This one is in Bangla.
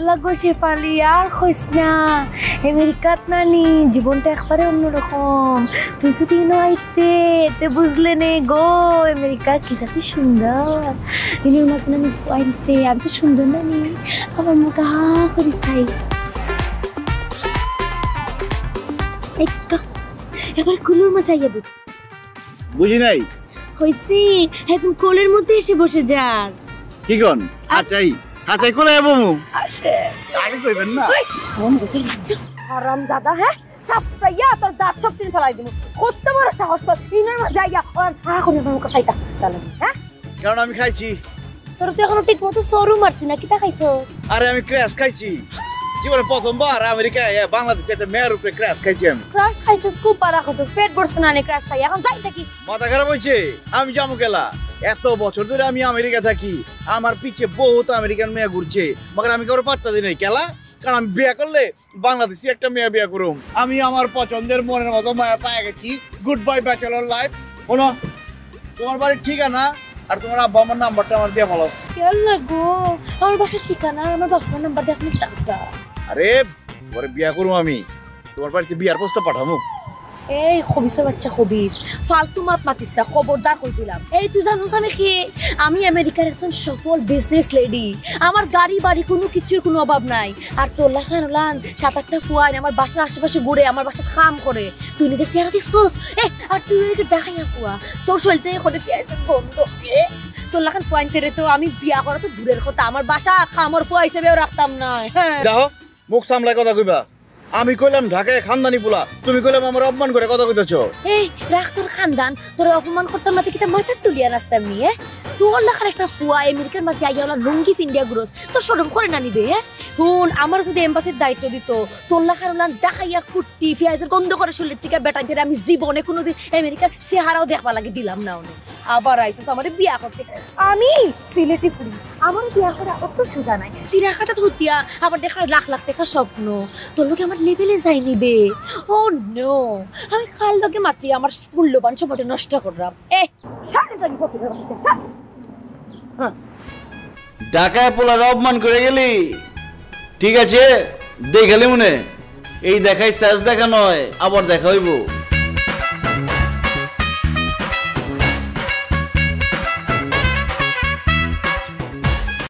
আল্লাহ গো শেফালি আর কইস না আমেরিকাত নানি জীবনটা একবারে অন্যরকম। তুই যদি ইনো আইতে তে বুঝলে নে গো আমেরিকা কি জাতি সুন্দর। ইনোর মাঝে আমি আইতে আমি তো সুন্দর নানি আমার মুখে হা করে চাই। এবার কুলোর আইয়া বুঝ বুঝি নাই? হইছি একদম কোলের মধ্যে এসে বসে যান। কি কন? আচ্ছাই আচ্ছাই কোলে যাব মু আসে। আগে কইবেন না। হারাম যদি হারাম দাদা হ্যাঁ? থাপ্পাইয়া তোর দাঁত সব কিনে ফেলাই দিব। কত বড় সাহস তোর। ইনার মাঝে যাইয়া আর হা আমার মুখে সাইতা তাহলে হ্যাঁ? কারণ আমি খাইছি। তোর তো এখনও ঠিক মতো সরু মারছি না কিটা খাইছস? আরে আমি ক্র্যাশ খাইছি। জীবনে প্রথমবার আমেরিকায় বাংলাদেশে একটা মেয়ের উপরে ক্র্যাশ খাইছি আমি। ক্রাশ খাইছস খুব পারা খাইছস পেট ভরছে না ক্রাশ খাই। এখন যাই থাকি মাথা খারাপ হয়েছে আমি যাব গেলা। এত বছর ধরে আমি আমেরিকা থাকি আমার পিছে বহুত আমেরিকান মেয়ে ঘুরছে মগর আমি কারও পাত্তা দিই নাই কেলা? কারণ আমি বিয়ে করলে বাংলাদেশি একটা মেয়ে বিয়ে করুম। আমি আমার পছন্দের মনের মতো মায়া পায়ে গেছি গুড বাই ব্যাচেলর লাইফ শোনো তোমার বাড়ির ঠিকানা আর তোমার আব্বা আমার নাম্বারটা আমার দিয়ে বলো। কেলা গো আমার বাসার ঠিকানা আমার বাবার নাম্বার দিয়ে আপনি টাকা। আরে তোমার বিয়ে করুম আমি। তোমার বাড়িতে বিয়ার প্রস্তাব পাঠামু। এই খবিসের বাচ্চা খবিস, ফালতু মাত মাতিস না, খবরদার কই দিলাম। এই, তুই জানোস আমি কি? আমি আমেরিকার একজন সফল বিজনেস লেডি আমার গাড়ি, বাড়ি কোনো কিছুর কোনো অভাব নাই। আর তোর লাখান লান সাত আটটা ফুয়াইন আমার বাসার আশেপাশে ঘুরে আমার বাসা খাম করে। তুই নিজের চেহারা দেখছোস? এ, আর তুই ডাকাইয়া ফুয়া। তোর শরীর থেকে করে পেঁয়াজের গন্ধ। তোর লাখান ফুয়াইন তেরে তো আমি বিয়া করা তো দূরের কথা। আমার বাসা খামর ফুয়া হিসেবেও রাখতাম না। হ্যাঁ। মুখ সামলায় কথা কইবা। আমি কইলাম ঢাকায় খানদানি পোলা। তুমি কইলাম আমার অপমান করে কথা কইতেছ। এই রাখ তোর খানদান। তোর অপমান করতাম না কিতা মাথা তুলিয়া নাচতাম নিয়ে তোর লাখার একটা ফুয়া আমেরিকার মাসে আইয়া ওলা লুঙ্গি ফিন্ডিয়া গ্রোস তোর সরম করে না নিবে হ্যাঁ? হুন, আমার যদি এম্বাসির দায়িত্ব দিত, তোর লাখার ওলা ডাকাইয়া কুট্টি পেঁয়াজের গন্ধ করে শরীর থেকে বেটা দিয়ে আমি জীবনে কোনোদিন আমেরিকার চেহারাও দেখবা লাগে দিলাম না উনি। আবার আইসিস, আমার বিয়া করতে। আমি সিলেটি ফুরি, আমার বিয়া করা অত সোজা নাই। চিরাখাটা ধুতিয়া আবার দেখার লাখ লাখ টাকা স্বপ্ন। তোর লোকে আমার লেভেলে যাই নিবে। ও নো আমি কাল লোকে মাতি আমার মূল্যবান সময়টা নষ্ট করলাম। এ, সাড়ে তারি কত ঢাকায় পোলার অপমান করে গেলি? ঠিক আছে দেখালি মনে। এই দেখাই সাজ দেখা নয়, আবার দেখা হইব।